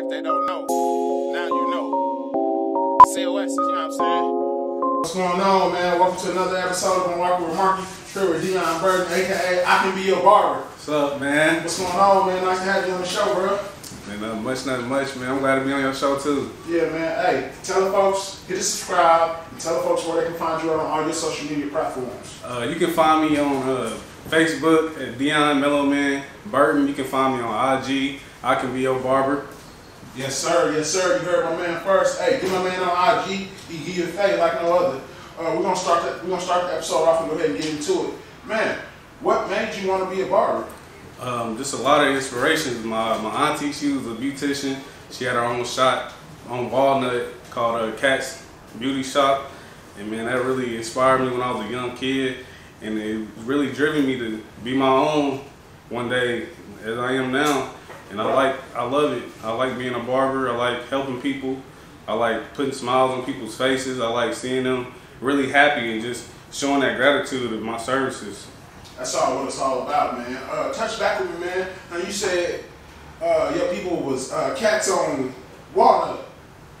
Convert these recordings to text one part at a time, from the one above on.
like they don't know. Now you know. COS, you know what I'm saying? What's going on, man? Welcome to another episode of Muhlarkey with Markie. Here with Deon Burton, aka I Can Be Your Barber. What's up, man? What's going on, man? Nice to have you on the show, bro. Man, nothing much, nothing much, man. I'm glad to be on your show too. Yeah, man. Hey, tell the folks, hit the subscribe, and tell the folks where they can find you on all your social media platforms. Uh, you can find me on uh, Facebook at Deon Mellowman Burton. You can find me on IG. I can be your barber. Yes, sir. Yes, sir. You heard my man first. Hey, get my man on IG. He give you a fade like no other. Uh, we're gonna start that. We're gonna start the episode off and go ahead and get into it. Man, what made you want to be a barber? Um, just a lot of inspirations. My my auntie, she was a beautician. She had her own shop on Walnut called uh, Cat's Beauty Shop, and man, that really inspired me when I was a young kid, and it really driven me to be my own one day as I am now. And I like, I love it. I like being a barber. I like helping people. I like putting smiles on people's faces. I like seeing them really happy and just showing that gratitude of my services. That's all what it's all about, man. Uh, touch back with me, man. Now you said uh, your people was uh, cats on Walnut.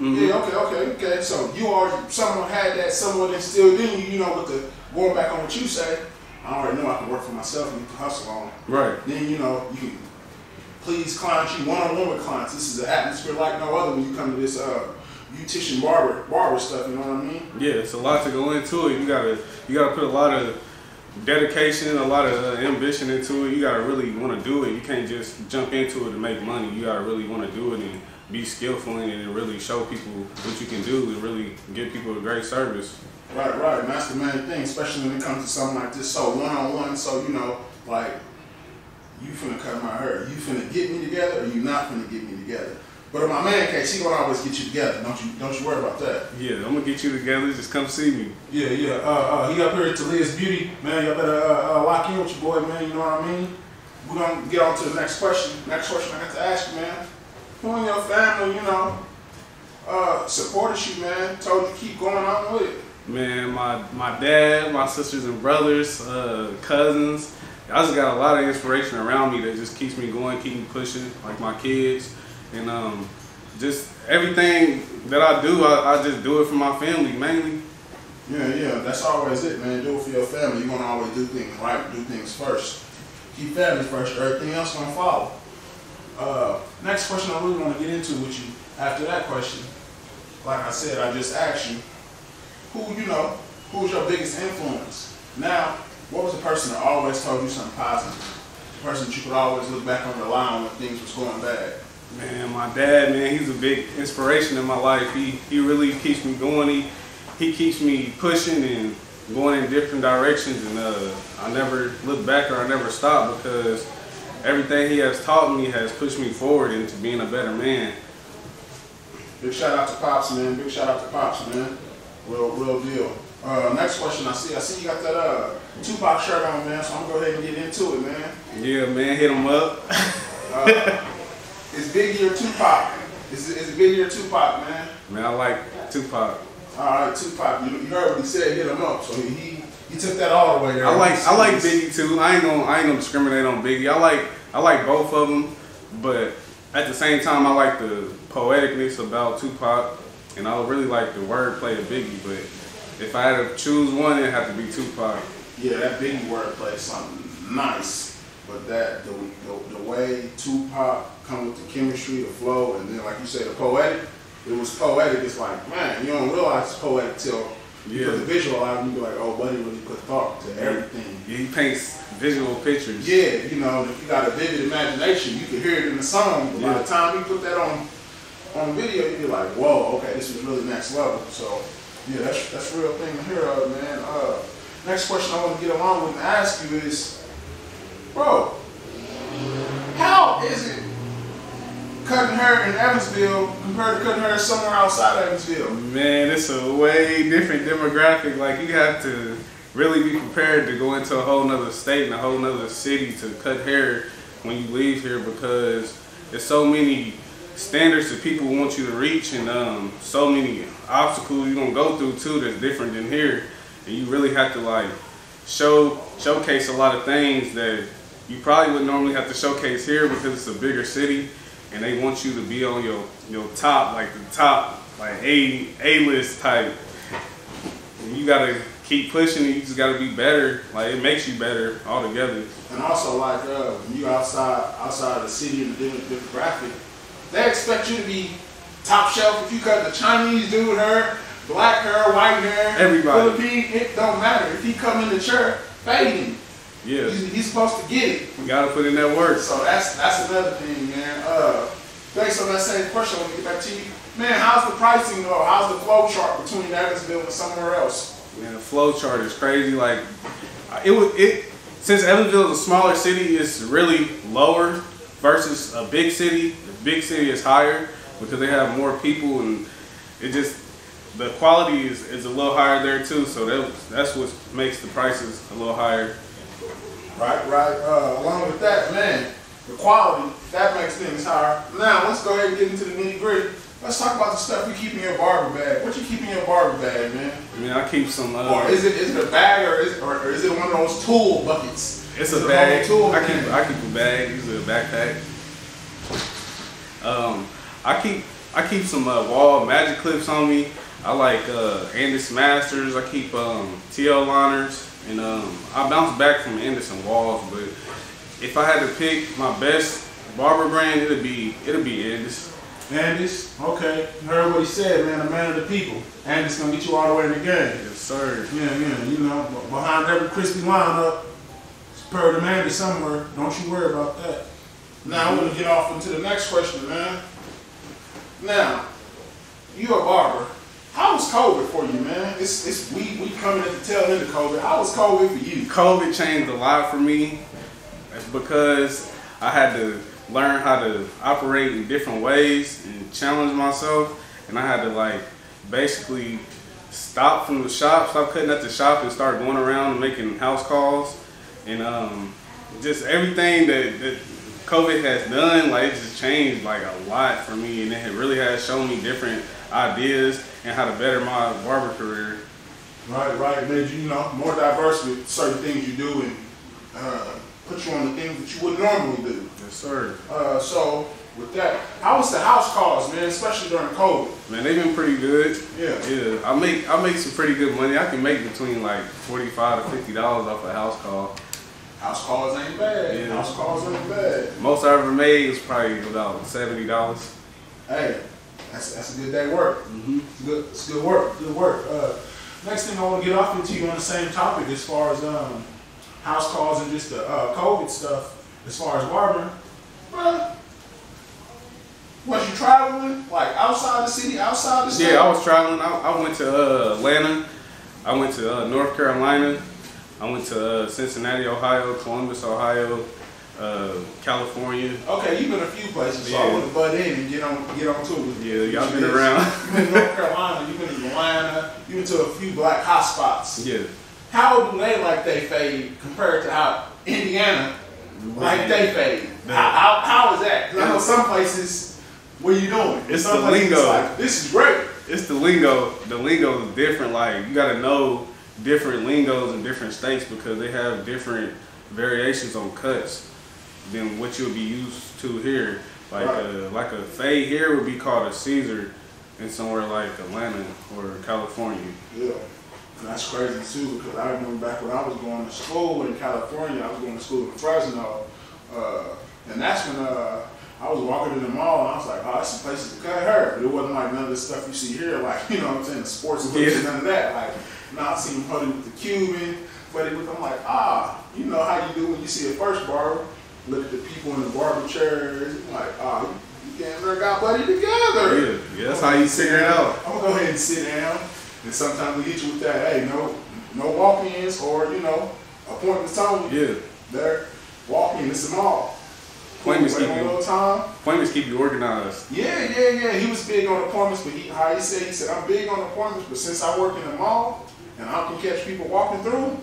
Mhm. Yeah, okay, okay, okay. So you already someone had that someone instilled in you, you know, with the going back on what you say. I already know I can work for myself and you can hustle on. Right. Then you know you can please clients you one on one with clients. This is an atmosphere like no other when you come to this uh beautician barber barber stuff. You know what I mean? Yeah, it's a lot to go into it. You gotta you gotta put a lot of dedication, a lot of uh, ambition into it. You gotta really want to do it. You can't just jump into it to make money. You gotta really want to do it and be skillful in it and really show people what you can do and really give people a great service. Right, right. And that's the main thing, especially when it comes to something like this. So one on one, so you know, like you finna cut my hair. You finna get me together or you not finna get me together. But in my man case, he gonna always get you together. Don't you don't you worry about that. Yeah, I'm gonna get you together. Just come see me. Yeah, yeah. Uh, uh, he up here to Liz Beauty, man. Y'all better uh, uh, lock in with your boy, man. You know what I mean? We're gonna get on to the next question. Next question I got to ask you, man. Who in your family, you know, uh, supported you, man? Told you keep going on with it. Man, my my dad, my sisters and brothers, uh, cousins. I just got a lot of inspiration around me that just keeps me going, keep me pushing, like my kids, and um, just everything that I do, I, I just do it for my family mainly. Yeah, yeah, that's always it, man. Do it for your family. You're gonna always do things right, do things first. Keep family first, everything else gonna follow. Uh, next question I really want to get into with you after that question, like I said, I just asked you, who you know, who's your biggest influence? Now, what was the person that always told you something positive? The person that you could always look back on the line when things was going bad. Man, my dad, man, he's a big inspiration in my life. He he really keeps me going. He he keeps me pushing and going in different directions, and uh, I never look back or I never stop because everything he has taught me has pushed me forward into being a better man. Big shout out to Pops, man. Big shout out to Pops, man. Real, real deal. Uh, next question I see. I see you got that uh, Tupac shirt on, man. So I'm gonna go ahead and get into it, man. Yeah, man, hit him up. Uh, is Biggie or Tupac? Is it, is Biggie or Tupac, man? Man, I like Tupac. All right, Tupac. You, you heard what he said. Hit him up. So he he, he took that all the way there. I like I like Biggie too. I ain't gonna I ain't gonna discriminate on Biggie. I like I like both of them, but at the same time I like the poeticness about Tupac, and I really like the wordplay of Biggie. But if I had to choose one, it'd have to be Tupac. Yeah, that Biggie wordplay is something nice, but that the, the the way Tupac come with the chemistry, the flow, and then like you say, the poetic. It was poetic. It's like man, you don't realize it's poetic till you Yeah. put the visual out, and you be like, oh, buddy really put thought to everything. He paints visual pictures. Yeah, you know, if you got a vivid imagination, you can hear it in the song. But By Yeah. the time you put that on on video, you be like, whoa, okay, this is really next level. So yeah, that's that's real thing to hear of, man. Uh, next question I want to get along with and ask you is, bro, how is it cutting hair in Evansville compared to cutting hair somewhere outside of Evansville? Man, it's a way different demographic. Like you have to really be prepared to go into a whole nother state and a whole nother city to cut hair when you leave here because there's so many standards that people want you to reach and um, so many obstacles you're gonna go through too that's different than here. And you really have to like show showcase a lot of things that you probably would normally have to showcase here because it's a bigger city and they want you to be on your your top, like the top, like A A list type. And you gotta keep pushing. You just gotta be better. Like it makes you better altogether. And also, like uh, when you outside outside the city and dealing with demographic, they expect you to be top shelf. If you cut the Chinese dude hair, black hair, white hair, Everybody. Philippine, it don't matter. If he come in the fade him. Yeah, He's, he's supposed to get it. you gotta put in that work. So that's that's another thing, man. Uh, based on that same question, want to get back to you, man. How's the pricing or how's the flow chart between Evansville and somewhere else? Man, the flow chart is crazy. Like it was it since Evansville is a smaller city, it's really lower versus a big city. Big city is higher because they have more people and it just the quality is, is a little higher there too. So that that's what makes the prices a little higher. Right, right. Uh, along with that, man, the quality that makes things higher. Now let's go ahead and get into the nitty gritty. Let's talk about the stuff you keep in your barber bag. What you keep in your barber bag, man? I mean, I keep some. Uh, Or is it is it a bag or is or, or is it one of those tool buckets? It's Is a it bag. tool I keep? I keep a bag. Usually a backpack. Um, I keep I keep some uh, Wahl Magic Clips on me. I like uh, Andis Masters. I keep um, TL liners, and um, I bounce back from Anderson walls. But if I had to pick my best barber brand, it'd be it'd be Anderson. Andis, okay. Heard what he said, man. A man of the people. Andis gonna get you all the way in the game. Yes, sir. Yeah, yeah. You know, behind every crispy lineup, it's per demand somewhere. Don't you worry about that. Now I want to get off into the next question, man. Now, you're a barber. How was COVID for you, man? It's it's we we coming at the tail end of COVID. How was COVID for you? COVID changed a lot for me because I had to learn how to operate in different ways and challenge myself. And I had to like basically stop from the shop, stop cutting at the shop, and start going around and making house calls. And um, just everything that, that COVID has done, like it just changed like a lot for me, and it really has shown me different ideas and how to better my barber career. Right, right. Made you, you know, more diverse with certain things you do and uh, put you on the things that you would normally do. Yes, sir. Uh, so with that, how was the house calls, man? Especially during COVID. Man, they've been pretty good. Yeah. Yeah, I make I make some pretty good money. I can make between like forty five to fifty dollars off a house call. House calls ain't bad. Yeah. House calls ain't bad. Most I ever made was probably about seventy dollars. Hey, that's that's a good day work. Mm-hmm. It's good. It's good work. Good work. Uh, next thing I want to get off into you on the same topic as far as um, house calls and just the uh, COVID stuff. As far as barbering, bruh, was you traveling like outside the city, outside the state? Yeah, I was traveling. I, I went to uh, Atlanta. I went to uh, North Carolina. I went to uh, Cincinnati, Ohio, Columbus, Ohio, uh, California. Okay, you've been a few places, so I want to butt in and get on get on to it. Yeah, y'all been around. You've been in North Carolina, you've been in Atlanta, you've been to a few black hot spots. Yeah. How do they like they fade compared to how Indiana like they fade? How, how, how is that? 'Cause I know some places, what are you doing? It's some the lingo. like, this is great. It's the lingo. The lingo is different. Like you got to know different lingos in different states because they have different variations on cuts than what you'll be used to here. Like Right. a like a fade here would be called a Caesar, in somewhere like Atlanta or California. Yeah. And that's crazy too, because I remember back when I was going to school in California, I was going to school in Fresno, uh, and that's when uh, I was walking in the mall and I was like, oh, that's some places to cut hair. But it wasn't like none of the stuff you see here, like, you know what I'm saying, the sports and Yeah. none of that. Like, now I see him putting with the Cuban, but with, I'm like, ah, you know how you do when you see a first barber, look at the people in the barber chairs, like, ah, you can't never got buddy together. Yeah, yeah, that's how you figure it out. I'm gonna go ahead and sit down, and sometimes we hit you with that. Hey, no, no walk-ins or you know appointments only. Yeah, There, walk-in. It's a mall. Appointments keep you- time. appointments keep you organized. Yeah, yeah, yeah. He was big on appointments, but he, how he said, he said, I'm big on appointments, but since I work in the mall and I can catch people walking through,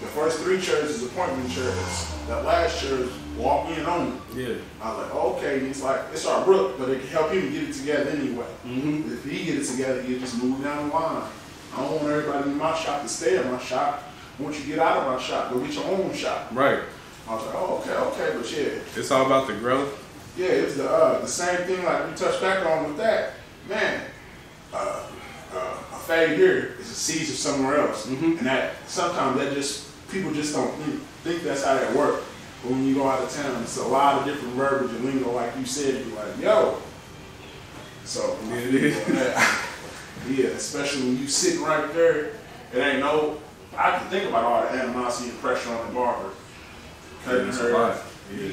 the first three chairs is appointment chairs. That last chair is walk-in only. Yeah. I was like, okay. And he's like, it's our Brook, but it can help him get it together anyway. Mm-hmm. If he get it together, he'll just move down the line. I don't want everybody in my shop to stay in my shop. Once you get out of my shop, go get your own shop. Right. I was like, oh, okay, okay, but yeah. It's all about the growth. Yeah, it's the uh, the same thing like we touched back on with that. Man, uh, uh, fade here is a Caesar somewhere else, Mhm. and that sometimes that just people just don't think, think that's how that works. But when you go out of town, it's a lot of different verbiage and lingo, like you said. You're like, yo. So Yeah, it is. yeah, especially when you sitting right there, it ain't no. I can think about all the animosity and pressure on the barber. Cutting her. Yeah.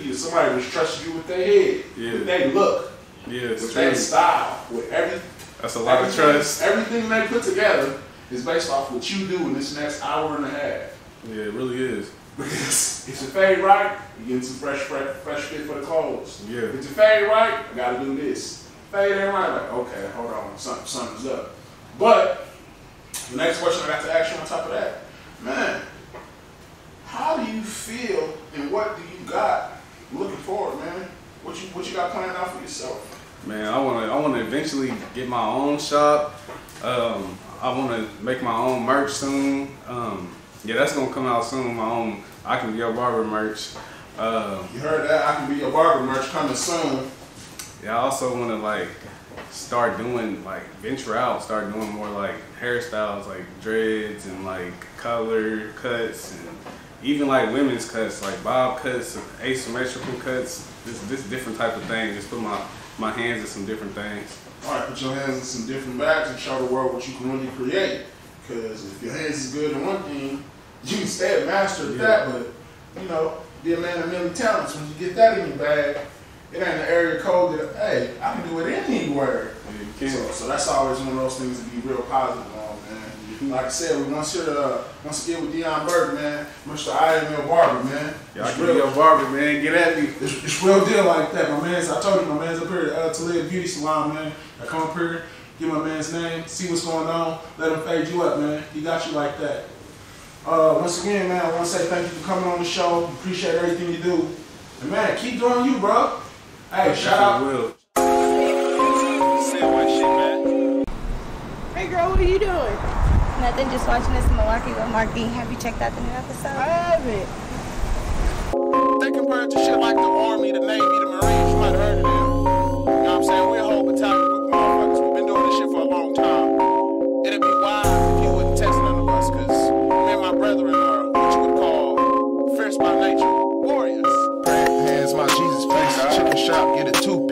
Yeah, Somebody was trusting you with their head, Yeah. with their look, Yeah, with true. their style, with every, That's a lot of trust. Everything they put together is based off what you do in this next hour and a half. Yeah, it really is. Because if your fade right, you getting some fresh, fresh, fresh fit for the clothes. Yeah. If your fade right, I gotta do this. Fade ain't right, like okay, hold on, something, something's up. But the next question I got to ask you on top of that, man, how do you feel and what do you got looking forward, man? What you what you got planned out for yourself? Man, I want to. I want to eventually get my own shop. Um, I want to make my own merch soon. Um, yeah, that's gonna come out soon. My own. I can be your barber merch. Um, You heard that? I can be your barber merch coming soon. yeah, I also want to like start doing like venture out. Start doing more like hairstyles, like dreads and like color cuts and even like women's cuts, like bob cuts, asymmetrical cuts. This this different type of thing. Just put my my hands in some different things. All right, put your hands in some different bags and show the world what you can really create. Because if your hands is good in one thing, you can stay a master at that. But you know, be a man of many talents. When you get that in your bag, it ain't an area code that hey, I can do it anywhere. Yeah. So, so that's always one of those things to be real positive. Like I said, we once here to uh, once again with Deon Burke, man, Mr. IML am barber, man. Y'all It's can real- be your barber, man. Get at me. it's, it's real deal like that. My man's, I told you, my man's up here at uh, Talia Beauty Salon, man. I come up here, get my man's name, see what's going on, let him fade you up, man. He got you like that. Uh, once again, man, I want to say thank you for coming on the show. Appreciate everything you do. And man, keep doing you, bro. Hey, shout out. Will. Say what shit, man. Hey girl, what are you doing? nothing, just watching this in Muhlarkey with Mark Have you checked out the new episode? I have it. They compared to shit like the Army, the Navy, the Marines. You might have heard of them. You know what I'm saying? We're a whole battalion group of motherfuckers. We've been doing this shit for a long time. It'd be wild if you wouldn't text none of us, because me and my brethren are what you would call fierce by nature warriors. Hands my Jesus face, chicken shop, get a two